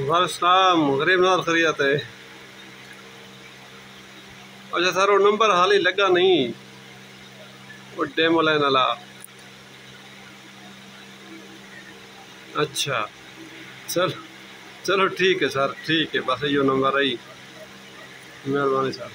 वालेकाम गरीब नाल खरीद है अच्छा सर वो नंबर हाल ही लगा नहीं। वो डेमो लाइन वाला अच्छा चल, चलो ठीक है, सर, ठीक है, बस यो नंबर आई। मेहरबानी, सर।